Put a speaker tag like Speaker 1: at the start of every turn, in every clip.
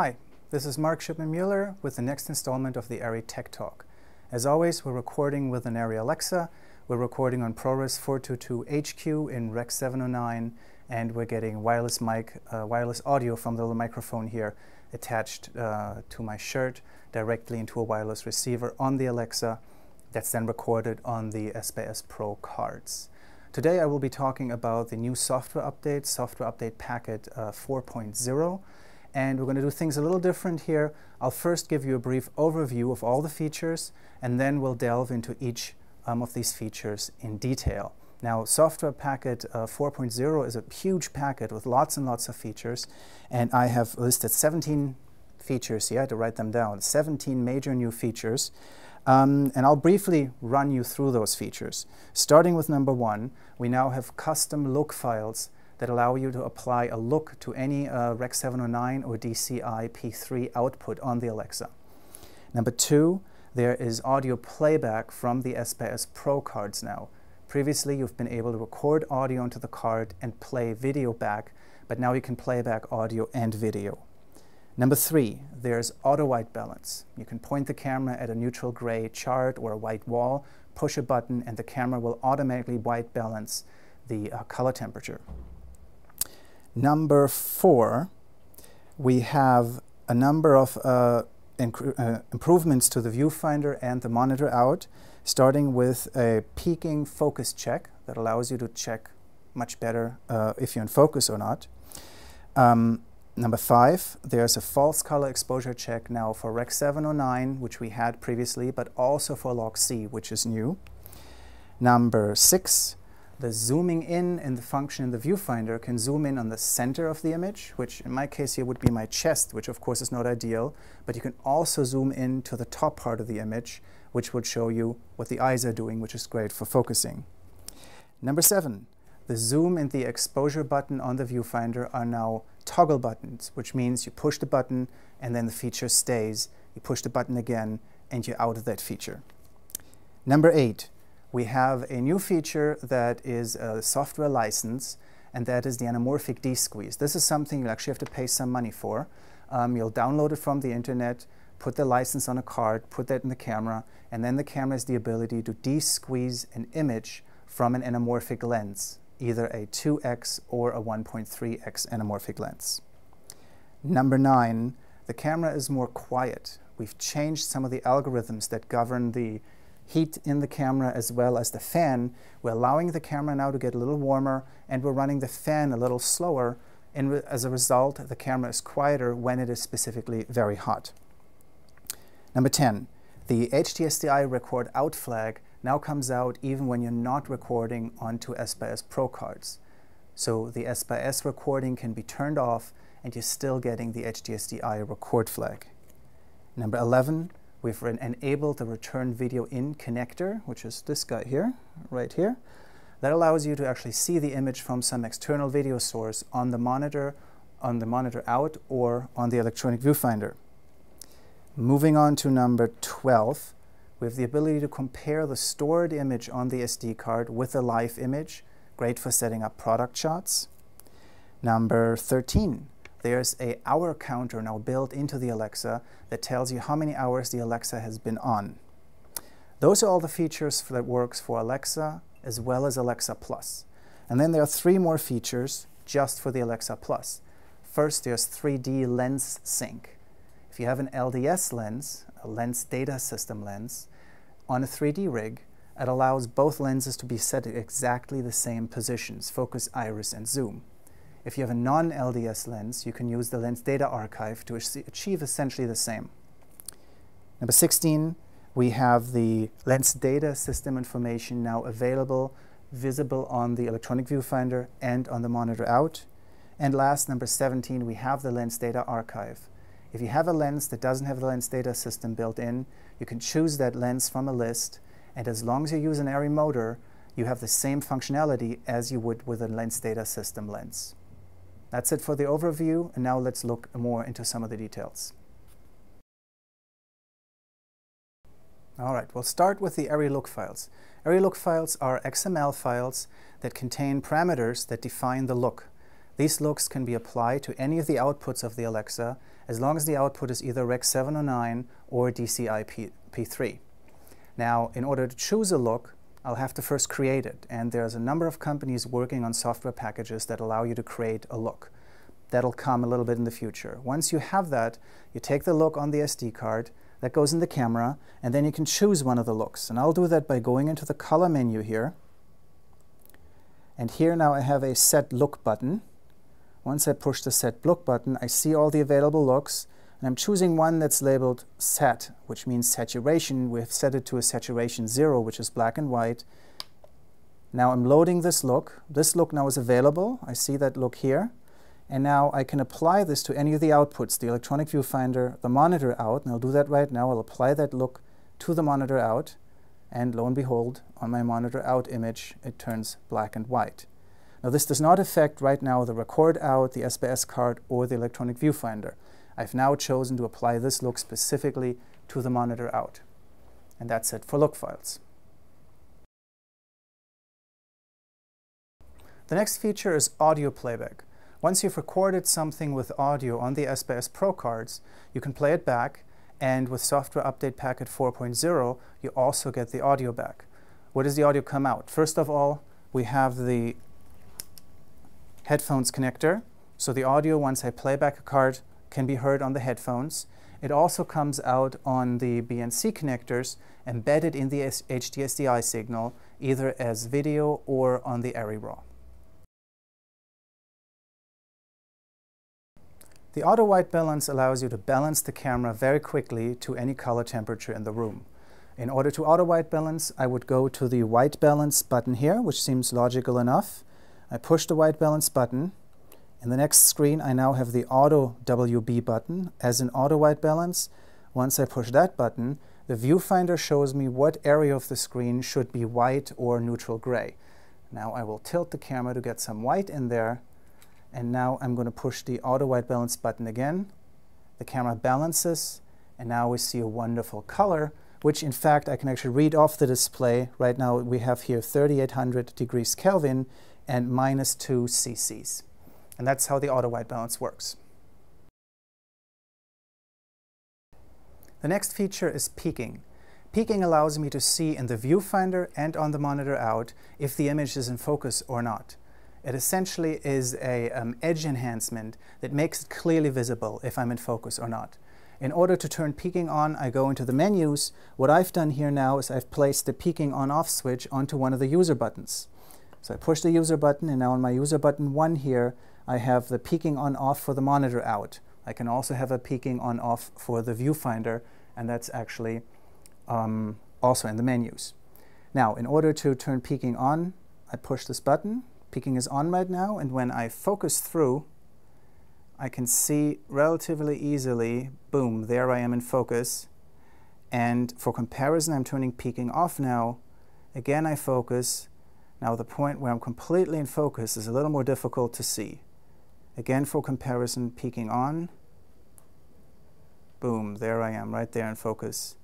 Speaker 1: Hi, this is Marc Shipman-Mueller with the next installment of the ARRI Tech Talk. As always, we're recording with an ARRI Alexa, we're recording on ProRes 422HQ in Rec 709, and we're getting wireless mic, uh, wireless audio from the little microphone here attached uh, to my shirt directly into a wireless receiver on the Alexa that's then recorded on the SxS Pro cards. Today I will be talking about the new software update, software update packet uh, 4.0, and we're going to do things a little different here. I'll first give you a brief overview of all the features, and then we'll delve into each um, of these features in detail. Now, software packet uh, 4.0 is a huge packet with lots and lots of features, and I have listed 17 features here to write them down, 17 major new features. Um, and I'll briefly run you through those features. Starting with number one, we now have custom look files that allow you to apply a look to any uh, Rec 709 or DCI P3 output on the Alexa. Number two, there is audio playback from the SxS Pro cards now. Previously, you've been able to record audio onto the card and play video back, but now you can play back audio and video. Number three, there's auto white balance. You can point the camera at a neutral gray chart or a white wall, push a button, and the camera will automatically white balance the uh, color temperature. Number four, we have a number of uh, uh, improvements to the viewfinder and the monitor out, starting with a peaking focus check that allows you to check much better uh, if you're in focus or not. Um, number five, there's a false color exposure check now for Rec 709, which we had previously, but also for Log C, which is new. Number six, the zooming in in the function in the viewfinder can zoom in on the center of the image, which in my case here would be my chest, which of course is not ideal, but you can also zoom in to the top part of the image, which would show you what the eyes are doing, which is great for focusing. Number seven, the zoom and the exposure button on the viewfinder are now toggle buttons, which means you push the button and then the feature stays. You push the button again and you're out of that feature. Number eight, we have a new feature that is a software license, and that is the anamorphic de-squeeze. This is something you actually have to pay some money for. Um, you'll download it from the internet, put the license on a card, put that in the camera, and then the camera has the ability to de-squeeze an image from an anamorphic lens, either a 2x or a 1.3x anamorphic lens. Number nine, the camera is more quiet. We've changed some of the algorithms that govern the heat in the camera as well as the fan. We're allowing the camera now to get a little warmer and we're running the fan a little slower and as a result the camera is quieter when it is specifically very hot. Number 10, the HDSDI record out flag now comes out even when you're not recording onto SxS Pro cards. So the SxS recording can be turned off and you're still getting the HDSDI record flag. Number 11, We've enabled the return video in connector, which is this guy here, right here. That allows you to actually see the image from some external video source on the monitor, on the monitor out, or on the electronic viewfinder. Moving on to number 12, we have the ability to compare the stored image on the SD card with a live image, great for setting up product shots. Number 13, there's a hour counter now built into the Alexa that tells you how many hours the Alexa has been on. Those are all the features that works for Alexa as well as Alexa Plus. And then there are three more features just for the Alexa Plus. First, there's 3D lens sync. If you have an LDS lens, a lens data system lens, on a 3D rig, it allows both lenses to be set at exactly the same positions, focus, iris, and zoom. If you have a non-LDS lens, you can use the lens data archive to achieve essentially the same. Number 16, we have the lens data system information now available, visible on the electronic viewfinder and on the monitor out. And last, number 17, we have the lens data archive. If you have a lens that doesn't have the lens data system built in, you can choose that lens from a list, and as long as you use an ARRI motor, you have the same functionality as you would with a lens data system lens. That's it for the overview, and now let's look more into some of the details. All right, we'll start with the ARRI look files. ARRI look files are XML files that contain parameters that define the look. These looks can be applied to any of the outputs of the Alexa as long as the output is either Rec 709 or DCI P3. Now, in order to choose a look, I'll have to first create it, and there's a number of companies working on software packages that allow you to create a look. That'll come a little bit in the future. Once you have that, you take the look on the SD card, that goes in the camera, and then you can choose one of the looks. And I'll do that by going into the color menu here. And here now I have a set look button. Once I push the set look button, I see all the available looks, and I'm choosing one that's labeled set, which means saturation. We've set it to a saturation zero, which is black and white. Now I'm loading this look. This look now is available. I see that look here. And now I can apply this to any of the outputs, the electronic viewfinder, the monitor out, and I'll do that right now. I'll apply that look to the monitor out, and lo and behold, on my monitor out image, it turns black and white. Now this does not affect right now the record out, the SxS card, or the electronic viewfinder. I've now chosen to apply this look specifically to the monitor out. And that's it for look files. The next feature is audio playback. Once you've recorded something with audio on the SxS Pro cards, you can play it back, and with Software Update Packet 4.0, you also get the audio back. Where does the audio come out? First of all, we have the headphones connector. So the audio, once I play back a card, can be heard on the headphones. It also comes out on the BNC connectors embedded in the HDSDI signal, either as video or on the ARRI RAW. The auto white balance allows you to balance the camera very quickly to any color temperature in the room. In order to auto white balance, I would go to the white balance button here, which seems logical enough. I push the white balance button. In the next screen, I now have the auto WB button as an auto white balance. Once I push that button, the viewfinder shows me what area of the screen should be white or neutral gray. Now I will tilt the camera to get some white in there and now I'm going to push the auto white balance button again. The camera balances, and now we see a wonderful color, which in fact I can actually read off the display. Right now we have here 3800 degrees Kelvin and minus 2 cc's. And that's how the auto white balance works. The next feature is peaking. Peaking allows me to see in the viewfinder and on the monitor out if the image is in focus or not. It essentially is a um, edge enhancement that makes it clearly visible if I'm in focus or not. In order to turn peaking on, I go into the menus. What I've done here now is I've placed the peaking on-off switch onto one of the user buttons. So I push the user button, and now on my user button 1 here, I have the peaking on-off for the monitor out. I can also have a peaking on-off for the viewfinder, and that's actually um, also in the menus. Now, in order to turn peaking on, I push this button, Peaking is on right now, and when I focus through, I can see relatively easily, boom, there I am in focus. And for comparison, I'm turning peaking off now. Again, I focus. Now the point where I'm completely in focus is a little more difficult to see. Again, for comparison, peaking on. Boom, there I am, right there in focus.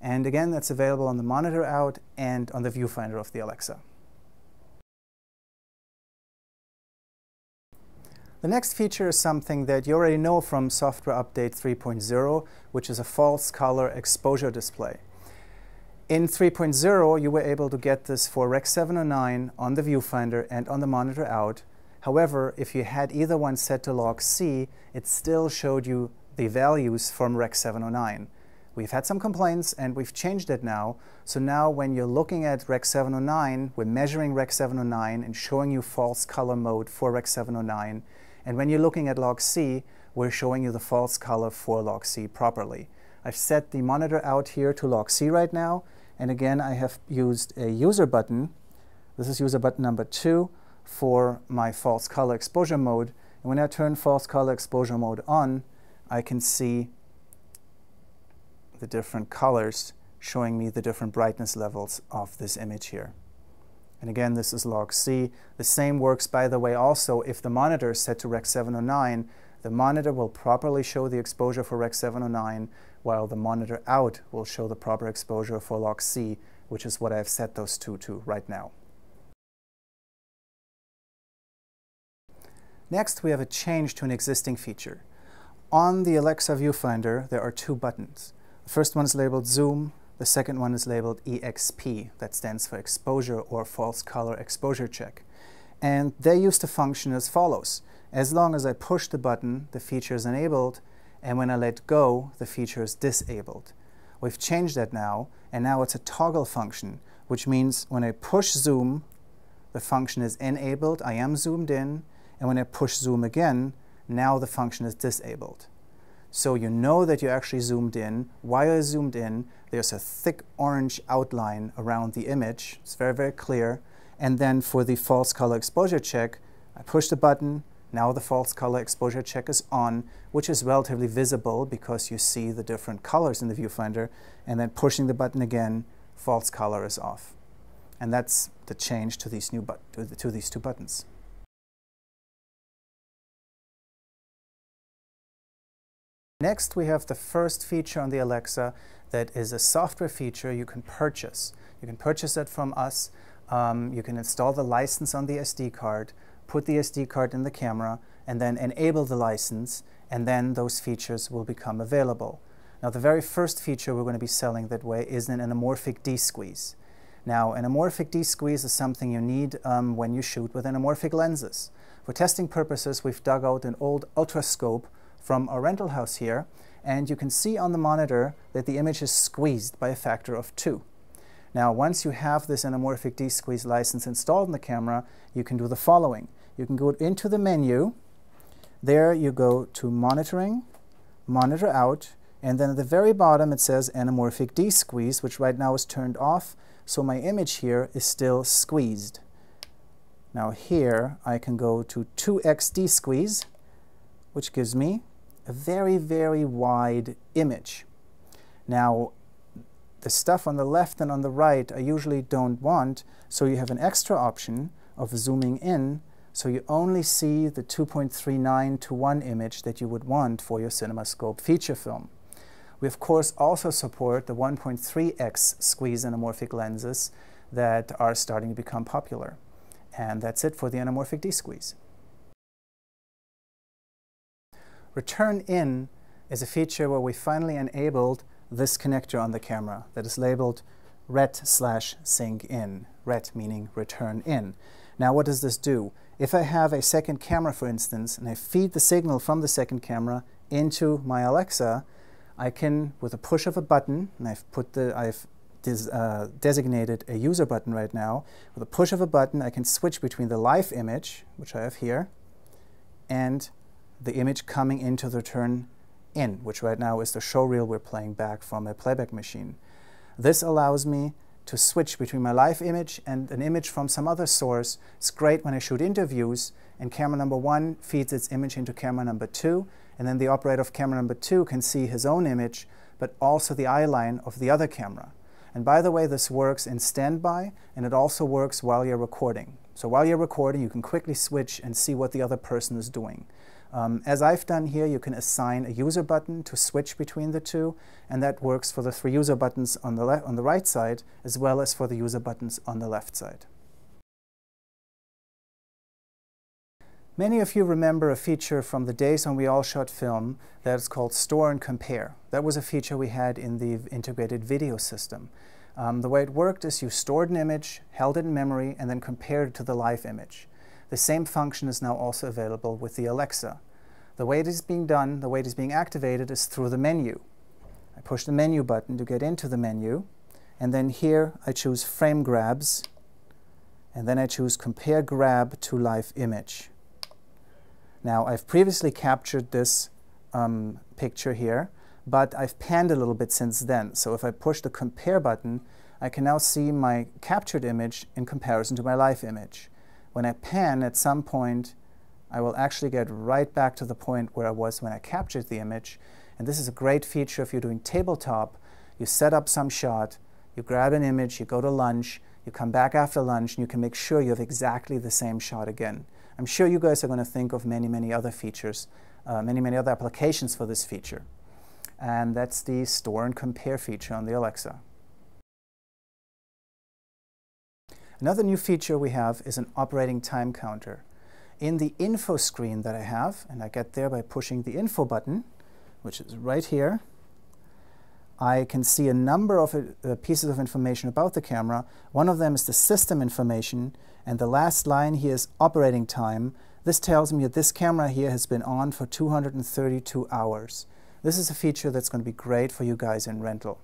Speaker 1: And again, that's available on the monitor out and on the viewfinder of the Alexa. The next feature is something that you already know from Software Update 3.0, which is a false color exposure display. In 3.0, you were able to get this for Rec 709 on the viewfinder and on the monitor out. However, if you had either one set to log C, it still showed you the values from Rec 709. We've had some complaints and we've changed it now. So now when you're looking at Rec 709, we're measuring Rec 709 and showing you false color mode for Rec 709. And when you're looking at log C, we're showing you the false color for log C properly. I've set the monitor out here to log C right now. And again, I have used a user button. This is user button number two for my false color exposure mode. And when I turn false color exposure mode on, I can see the different colors showing me the different brightness levels of this image here. And again, this is log C. The same works, by the way, also if the monitor is set to Rec 709, the monitor will properly show the exposure for Rec 709, while the monitor out will show the proper exposure for log C, which is what I've set those two to right now. Next, we have a change to an existing feature. On the Alexa viewfinder, there are two buttons. The first one is labeled Zoom, the second one is labeled EXP, that stands for Exposure or False Color Exposure Check. And they used to function as follows. As long as I push the button, the feature is enabled, and when I let go, the feature is disabled. We've changed that now, and now it's a toggle function, which means when I push zoom, the function is enabled, I am zoomed in, and when I push zoom again, now the function is disabled. So you know that you actually zoomed in. While I zoomed in, there's a thick orange outline around the image. It's very, very clear. And then for the false color exposure check, I push the button. Now the false color exposure check is on, which is relatively visible because you see the different colors in the viewfinder. And then pushing the button again, false color is off. And that's the change to these, new to, the, to these two buttons. Next, we have the first feature on the Alexa that is a software feature you can purchase. You can purchase it from us. Um, you can install the license on the SD card, put the SD card in the camera, and then enable the license, and then those features will become available. Now, the very first feature we're going to be selling that way is an anamorphic de-squeeze. Now, an anamorphic de-squeeze is something you need um, when you shoot with anamorphic lenses. For testing purposes, we've dug out an old ultrascope from our rental house here, and you can see on the monitor that the image is squeezed by a factor of 2. Now, once you have this anamorphic de-squeeze license installed in the camera, you can do the following. You can go into the menu. There you go to Monitoring, Monitor Out, and then at the very bottom it says anamorphic de-squeeze, which right now is turned off, so my image here is still squeezed. Now here I can go to 2x de-squeeze, which gives me a very, very wide image. Now, the stuff on the left and on the right I usually don't want, so you have an extra option of zooming in, so you only see the 2.39 to 1 image that you would want for your CinemaScope feature film. We of course also support the 1.3x squeeze anamorphic lenses that are starting to become popular. And that's it for the anamorphic de-squeeze. Return in is a feature where we finally enabled this connector on the camera that is labeled ret slash sync in, ret meaning return in. Now what does this do? If I have a second camera, for instance, and I feed the signal from the second camera into my Alexa, I can, with a push of a button, and I've put the, I've des, uh, designated a user button right now, with a push of a button, I can switch between the live image, which I have here, and the image coming into the turn in, which right now is the show reel we're playing back from a playback machine. This allows me to switch between my live image and an image from some other source. It's great when I shoot interviews and camera number one feeds its image into camera number two, and then the operator of camera number two can see his own image, but also the eye line of the other camera. And by the way, this works in standby, and it also works while you're recording. So while you're recording, you can quickly switch and see what the other person is doing. Um, as I've done here, you can assign a user button to switch between the two, and that works for the three user buttons on the, on the right side, as well as for the user buttons on the left side. Many of you remember a feature from the days when we all shot film that is called Store and Compare. That was a feature we had in the integrated video system. Um, the way it worked is you stored an image, held it in memory, and then compared it to the live image. The same function is now also available with the Alexa. The way it is being done, the way it is being activated is through the menu. I push the menu button to get into the menu, and then here I choose Frame Grabs, and then I choose Compare Grab to Live Image. Now I've previously captured this um, picture here, but I've panned a little bit since then. So if I push the Compare button, I can now see my captured image in comparison to my live image. When I pan at some point, I will actually get right back to the point where I was when I captured the image. And this is a great feature if you're doing tabletop. You set up some shot, you grab an image, you go to lunch, you come back after lunch, and you can make sure you have exactly the same shot again. I'm sure you guys are going to think of many, many other features, uh, many, many other applications for this feature. And that's the store and compare feature on the Alexa. Another new feature we have is an operating time counter. in the info screen that I have, and I get there by pushing the info button, which is right here, I can see a number of uh, pieces of information about the camera. One of them is the system information, and the last line here is operating time. This tells me that this camera here has been on for 232 hours. This is a feature that's going to be great for you guys in rental.